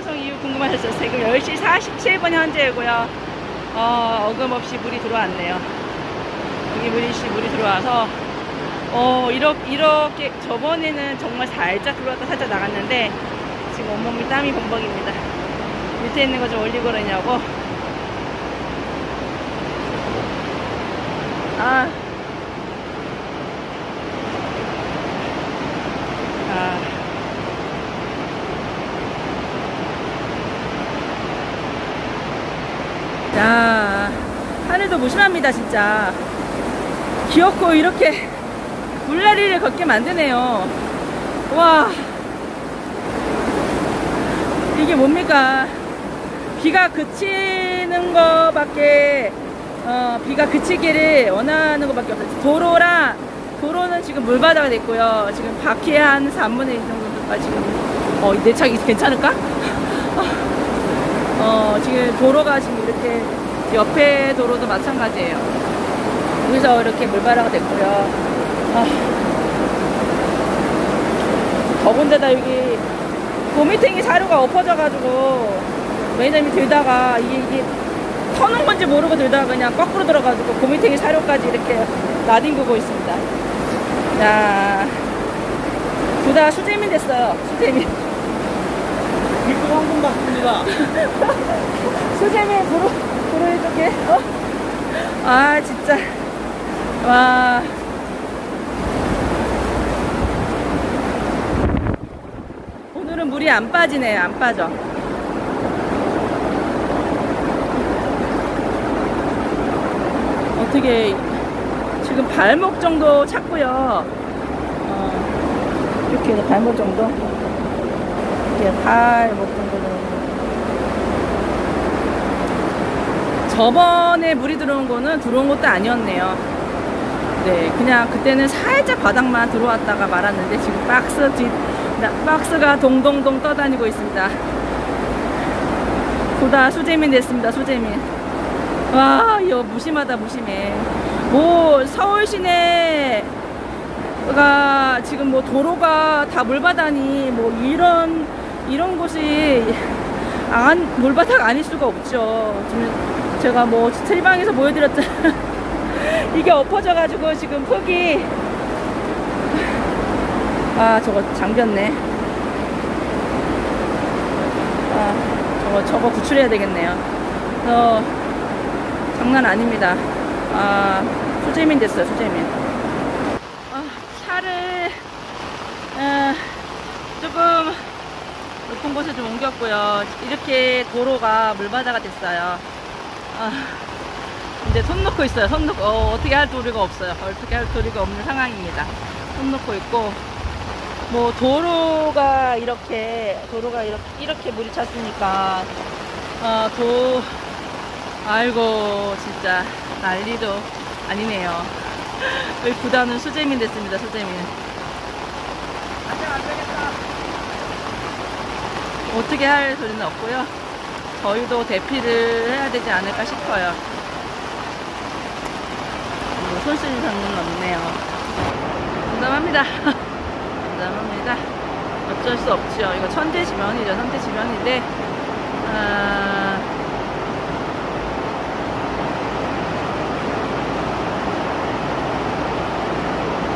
방송 이유 궁금하셨어요. 지금 10시 47분 현재고요. 어, 어김없이 물이 들어왔네요. 어김없이 물이 들어와서 어, 이렇게, 이렇게 저번에는 정말 살짝 들어왔다 살짝 나갔는데 지금 온몸이 땀이 범벅입니다. 밑에 있는 거 좀 올리고 그러냐고. 아. 아. 자, 하늘도 무심합니다, 진짜. 귀엽고 이렇게 물난리를 걷게 만드네요. 와. 이게 뭡니까? 비가 그치는 거밖에, 어, 비가 그치기를 원하는 것밖에 없어요. 도로랑, 도로는 지금 물바다가 됐고요. 지금 바퀴 한 3분의 1 정도가 지금, 어, 내 차기 괜찮을까? 어, 지금 도로가 지금 이렇게 옆에 도로도 마찬가지예요. 여기서 이렇게 물바다가 됐고요. 아, 더군다나 여기 고미탱이 사료가 엎어져가지고 매니저님이 들다가 이게, 이게 터는 건지 모르고 들다가 그냥 거꾸로 들어가지고 고미탱이 사료까지 이렇게 나뒹구고 있습니다. 자, 둘 다 수재민 됐어요. 수재민. 입구 한분 받습니다. 수재민 부르, 부르해줄게. 어? 아, 진짜. 와. 오늘은 물이 안 빠지네요. 안 빠져. 어떻게 지금 발목 정도 찾고요. 어, 이렇게 발목 정도. 이렇게 발목 정도는. 저번에 물이 들어온 거는 들어온 것도 아니었네요. 네, 그냥 그때는 살짝 바닥만 들어왔다가 말았는데 지금 박스 뒤, 나- 박스가 동동동 떠다니고 있습니다. 보다 수재민 됐습니다, 수재민. 와, 이거 무심하다, 무심해. 뭐, 서울 시내가 지금 뭐 도로가 다 물바다니, 뭐 이런, 이런 곳이 안, 물바다가 아닐 수가 없죠. 지금 제가 뭐 트리방에서 보여드렸잖아. 이게 엎어져가지고 지금 흙이, 아, 저거 잠겼네. 아, 저거, 저거 구출해야 되겠네요. 어, 장난 아닙니다. 아, 수재민 됐어요, 수재민. 아, 차를, 아, 조금 높은 곳에 좀 옮겼고요. 이렇게 도로가 물바다가 됐어요. 아, 이제 손 놓고 있어요. 손 놓고, 어, 어떻게 할 도리가 없어요. 어떻게 할 도리가 없는 상황입니다. 손 놓고 있고, 뭐, 도로가 이렇게, 도로가 이렇게, 이렇게 물이 찼으니까, 어, 도, 아이고, 진짜, 난리도 아니네요. 여기 구단은 수재민 됐습니다, 수재민. 안 되겠다. 어떻게 할 소리는 없고요. 저희도 대피를 해야 되지 않을까 싶어요. 뭐 손실상은 없네요. 담담합니다. 담담합니다. 어쩔 수 없죠. 이거 천재지변이죠. 천재지변인데, 아,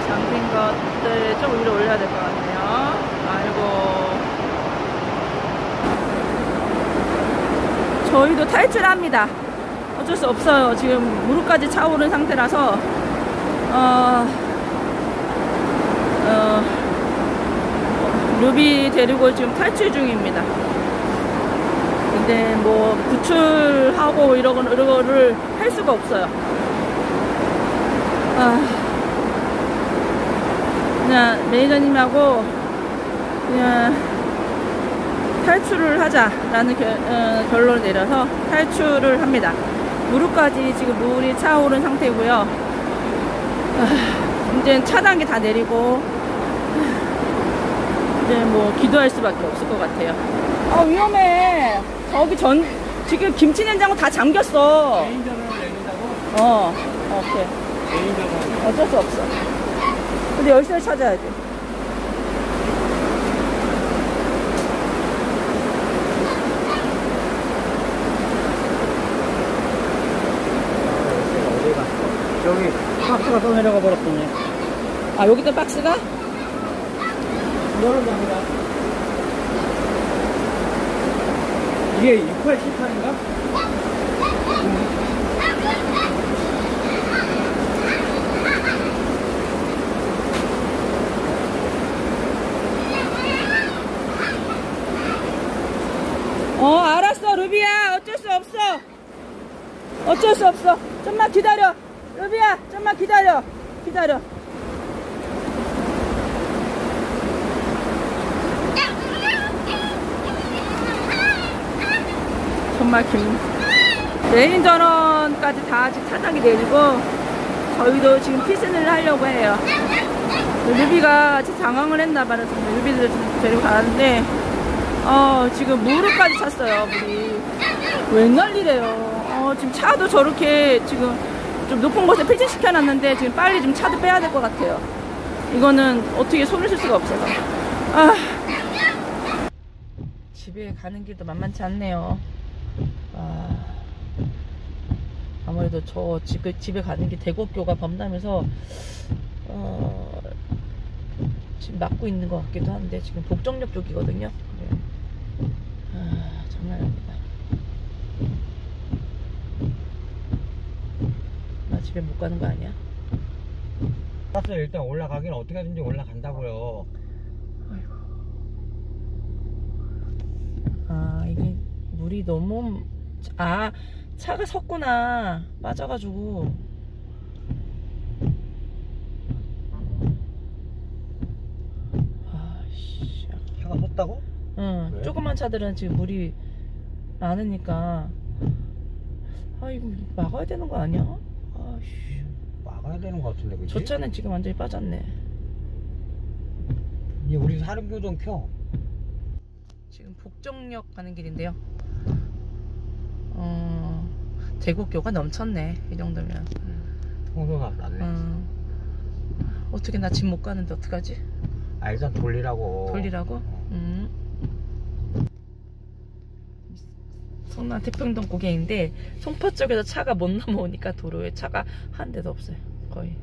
잠긴 것들 좀 위로 올려야 될 것 같네요. 아이고. 저희도 탈출합니다. 어쩔 수 없어요. 지금 무릎까지 차오른 상태라서, 어, 어, 루비 데리고 지금 탈출 중입니다. 근데 뭐, 구출하고 이러고, 이러고를 할 수가 없어요. 아, 그냥 매니저님하고 그냥 탈출을 하자라는 결, 어, 결론을 내려서 탈출을 합니다. 무릎까지 지금 물이 차오른 상태고요. 아, 이제 차단기 다 내리고 이제 뭐 기도할 수밖에 없을 것 같아요. 아 위험해. 저기 전 지금 김치 냉장고 다 잠겼어. 어, 오케이. 어쩔 수 없어. 근데 열쇠를 찾아야 돼. 얘가. 여기 박스가 또 내려가 버렸더니. 아 여기도 박스가? 이거는 갑니다. 이게 6878인가? 어 알았어 루비야 어쩔 수 없어 어쩔 수 없어 좀만 기다려 루비야 좀만 기다려. 기다려. 정말 김 레인 전원까지 다 아직 차단이 되고 저희도 지금 피신을 하려고 해요. 루비가 아직 당황을 했나 봐요. 그래서 루비를 좀 데리고 가는데 어 지금 무릎까지 찼어요 물이. 왜 난리래요. 어 지금 차도 저렇게 지금 좀 높은 곳에 폐지시켜 놨는데 지금 빨리 좀 차도 빼야 될 것 같아요. 이거는 어떻게 손을 쓸 수가 없어서. 아. 집에 가는 길도 만만치 않네요. 아. 아무래도 저 집에, 집에 가는 게 대곡교가 범람해서 어 지금 막고 있는 것 같기도 한데 지금 복정역 쪽이거든요. 네. 아, 장난 아닙니다. 나 집에 못 가는 거 아니야? 박스 일단 올라가긴 어떻게 하든지 올라간다고요. 아, 이게 물이 너무, 아, 차가 섰구나. 빠져가지고. 아, 씨. 차가 섰다고? 응, 왜? 조그만 차들은 지금 물이 많으니까. 아, 이거 막아야 되는 거 아니야? 아, 씨. 막아야 되는 것 같은데, 그치? 저 차는 지금 완전히 빠졌네. 이제 우리 사륜교정 켜. 지금 복정역 가는 길인데요. 어, 대곡교가 넘쳤네. 이 정도면. 청소가 안 났네. 음, 어떻게 나 집 못 가는데 어떡하지? 아, 일단 돌리라고. 돌리라고? 어. 음. 성남 태평동 고개인데 송파 쪽에서 차가 못 넘어오니까 도로에 차가 한 대도 없어요. 거의.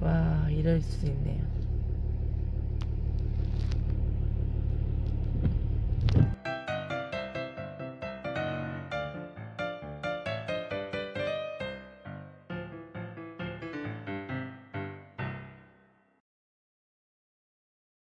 와, 이럴 수 있네요.